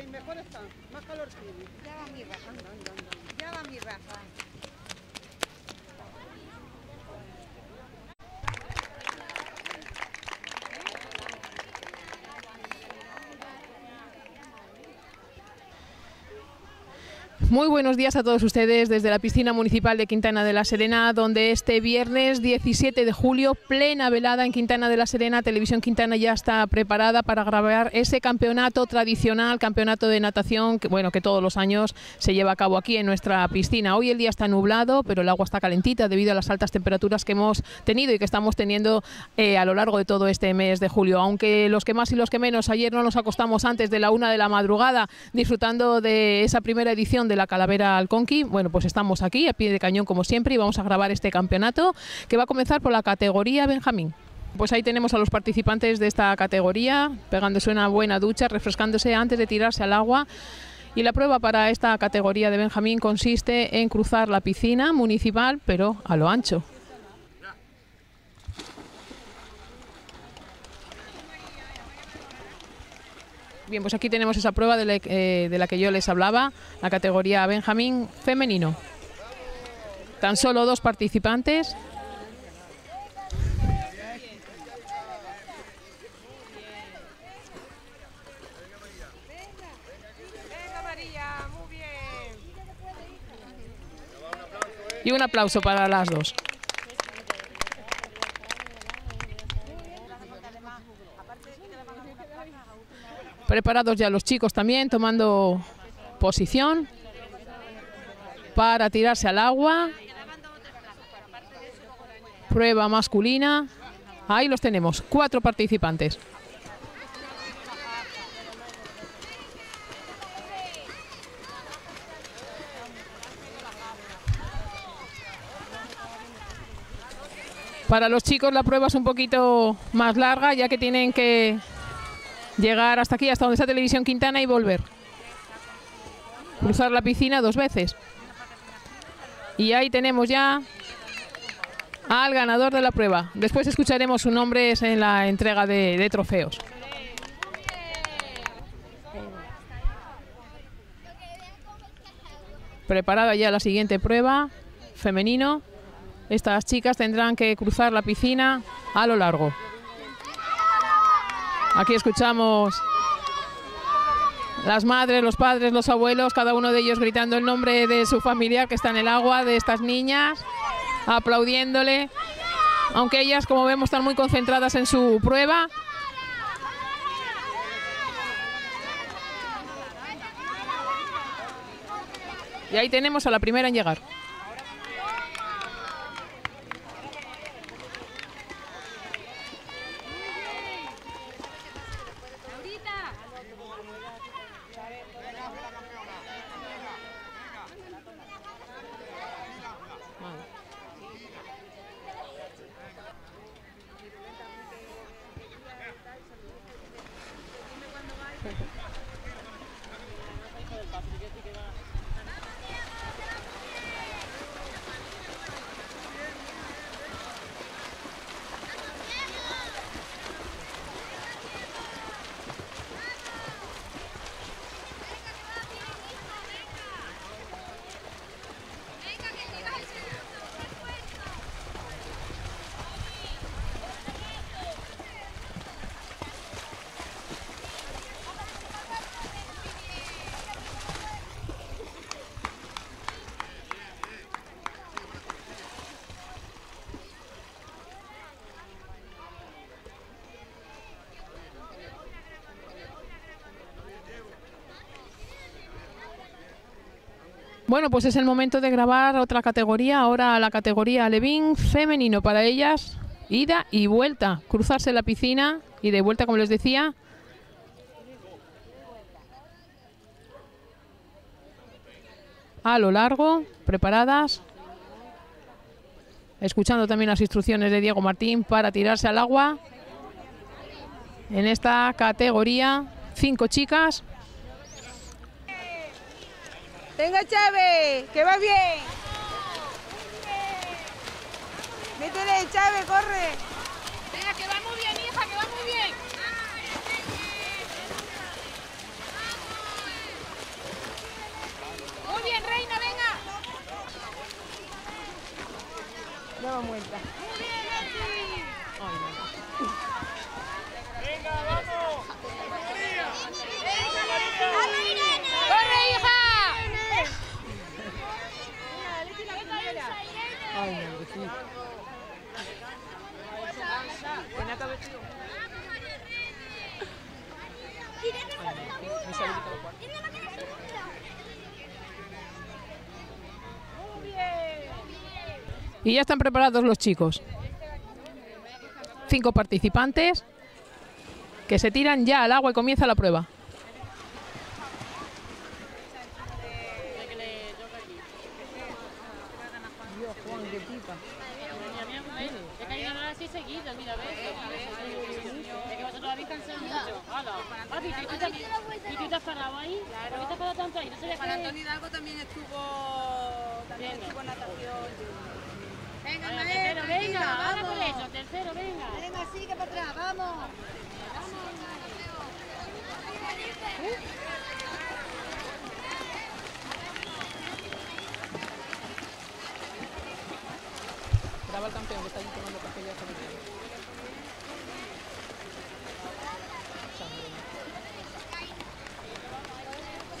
y mejor están, más calor tiene. Ya va mi raja. Ya va mi raja. Muy buenos días a todos ustedes desde la piscina municipal de Quintana de la Serena, donde este viernes 17 de julio, plena velada en Quintana de la Serena, Televisión Quintana ya está preparada para grabar ese campeonato tradicional, campeonato de natación, que bueno, que todos los años se lleva a cabo aquí en nuestra piscina. Hoy el día está nublado, pero el agua está calentita debido a las altas temperaturas que hemos tenido y que estamos teniendo eh, a lo largo de todo este mes de julio. Aunque los que más y los que menos, ayer no nos acostamos antes de la una de la madrugada disfrutando de esa primera edición de la Calavera al Conqui. Bueno, pues estamos aquí a pie de cañón como siempre y vamos a grabar este campeonato que va a comenzar por la categoría Benjamín. Pues ahí tenemos a los participantes de esta categoría pegándose una buena ducha, refrescándose antes de tirarse al agua. Y la prueba para esta categoría de Benjamín consiste en cruzar la piscina municipal, pero a lo ancho. Bien, pues aquí tenemos esa prueba de la, eh, de la que yo les hablaba, la categoría Benjamín femenino. Tan solo dos participantes. Y un aplauso para las dos. Preparados ya los chicos también, tomando posición para tirarse al agua. Prueba masculina. Ahí los tenemos, cuatro participantes. Para los chicos la prueba es un poquito más larga, ya que tienen que llegar hasta aquí, hasta donde está Televisión Quintana y volver. Cruzar la piscina dos veces. Y ahí tenemos ya al ganador de la prueba. Después escucharemos su nombre en la entrega de, de trofeos. Preparada ya la siguiente prueba, femenino. Estas chicas tendrán que cruzar la piscina a lo largo. Aquí escuchamos las madres, los padres, los abuelos, cada uno de ellos gritando el nombre de su familiar que está en el agua, de estas niñas, aplaudiéndole. Aunque ellas, como vemos, están muy concentradas en su prueba. Y ahí tenemos a la primera en llegar. Bueno, pues es el momento de grabar otra categoría, ahora la categoría Levín femenino para ellas, ida y vuelta, cruzarse la piscina y de vuelta, como les decía. A lo largo, preparadas, escuchando también las instrucciones de Diego Martín para tirarse al agua. En esta categoría, cinco chicas, Venga Chávez, que va bien. Métele Chávez, corre. Venga, que va muy bien, hija, que va muy bien. Muy bien, reina, venga. Daba muerta. Y ya están preparados los chicos. Cinco participantes que se tiran ya al agua y comienza la prueba. Es que hay una hora así seguida, mira, ¿ves? Es que vosotros habéis cansado mucho. Hala. Papi, ¿y tú, te- ¿y tú te has parado ahí? ¿Por qué te has parado tanto ahí? ¿No sabías Para Antonio Hidalgo también estuvo, también estuvo natación. Venga, Venga, Mael, tercero, venga, ahora vamos. por eso, tercero, venga. Venga, sigue para atrás, vamos. Graba el campeón que está ahí tomando café ya con el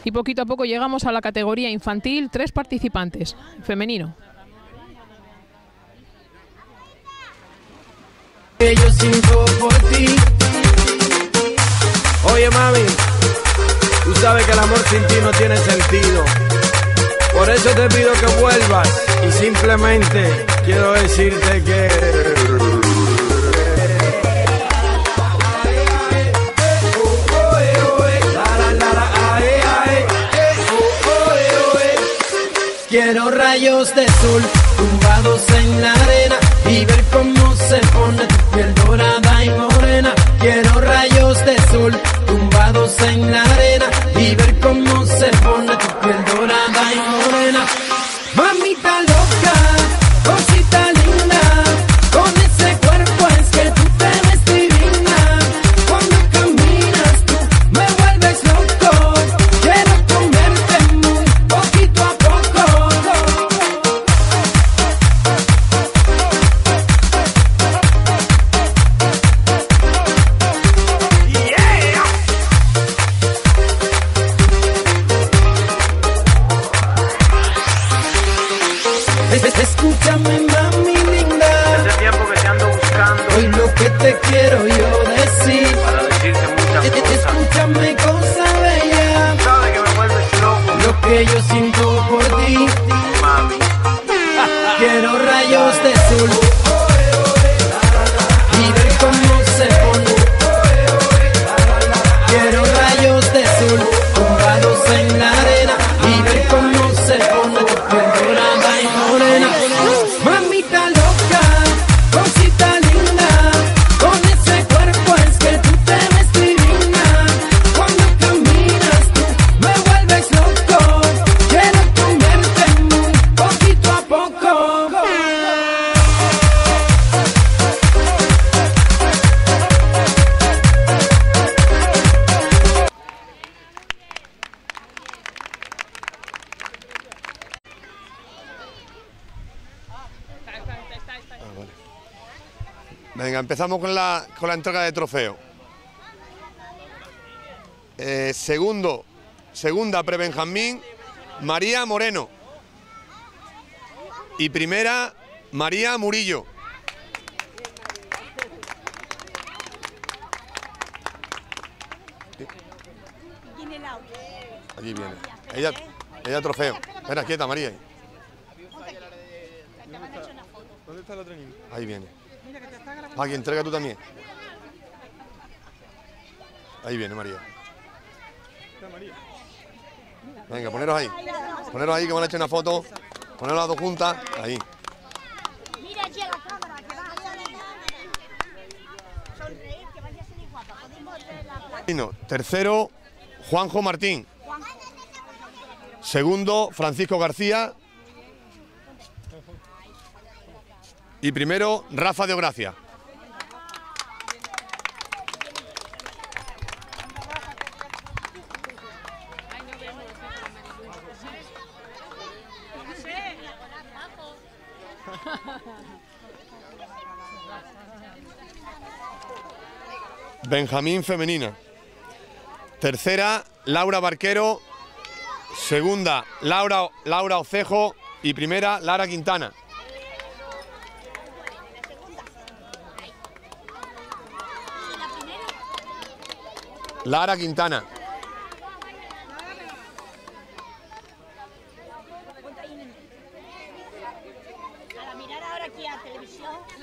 Y poquito a poco llegamos a la categoría infantil, tres participantes, femenino. Que yo siento por ti. Oye mami, tú sabes que el amor sin ti no tiene sentido. Por eso te pido que vuelvas y simplemente quiero decirte que... Quiero rayos de sol tumbados en la arena y ver cómo se pone tu piel dorada y morena. Quiero rayos de sol tumbados en la arena Escúchame, mami linda. Hace tiempo que te ando buscando Hoy lo que te quiero yo decir. para decirte muchas cosas. Escúchame, cosa bella. Sabes que me vuelves loco, Lo que yo siento por ti. mami. Quiero rayos de sol. Venga, empezamos con la, con la entrega de trofeo. Eh, segundo, segunda pre-Benjamín, María Moreno. Y primera, María Murillo. Allí viene. Ella, ella trofeo. Espera, quieta, María. Ahí viene. Aquí, entrega tú también. Ahí viene María. Venga, poneros ahí. Poneros ahí que me han hecho una foto. Poneros las dos juntas. Ahí. Mira aquí a la cámara, que vas a salir. Sonreír, que vaya a salir guapa. Podemos ver la plata. Bueno, Tercero, Juanjo Martín. Segundo, Francisco García. Y primero, Rafa de Ogracia. Benjamín Femenina. Tercera, Laura Barquero. Segunda, Laura, Laura Ocejo. Y primera, Lara Quintana.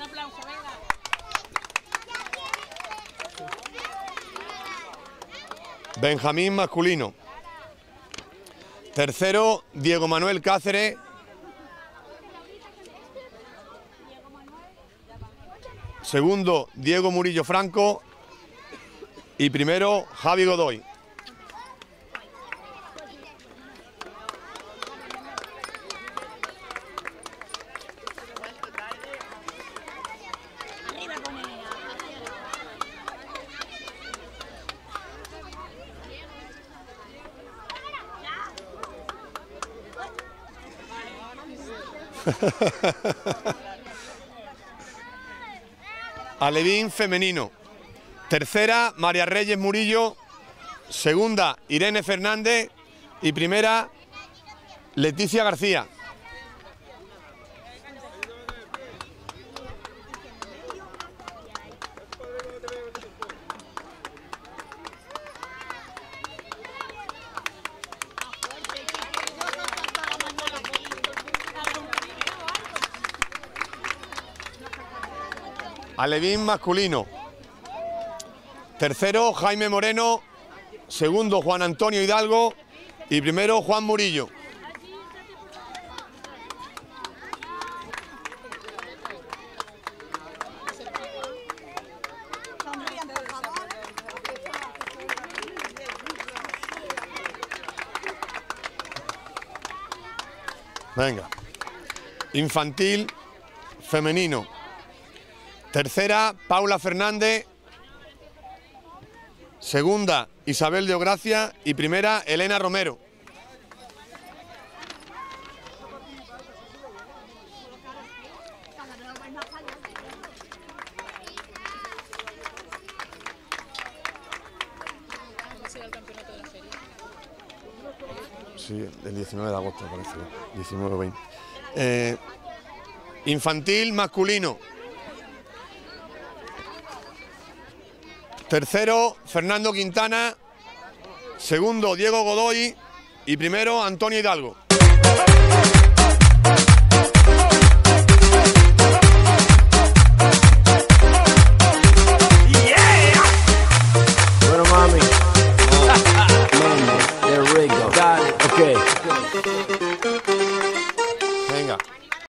Aplauso, venga. Benjamín masculino. Tercero, Diego Manuel Cáceres. Segundo, Diego Murillo Franco. Y primero, Javi Godoy. Alevín femenino. Tercera, María Reyes Murillo. Segunda, Irene Fernández. Y primera, Leticia García. Alevín masculino. Tercero, Jaime Moreno. Segundo, Juan Antonio Hidalgo. Y primero, Juan Murillo. Venga. Infantil femenino. Tercera, Paula Fernández. Segunda, Isabel de Ogracia. Y primera, Elena Romero. Sí, el 19 de agosto parece. 19 o 20. Eh, infantil masculino. Tercero, Fernando Quintana. Segundo, Diego Godoy. Y primero, Antonio Hidalgo.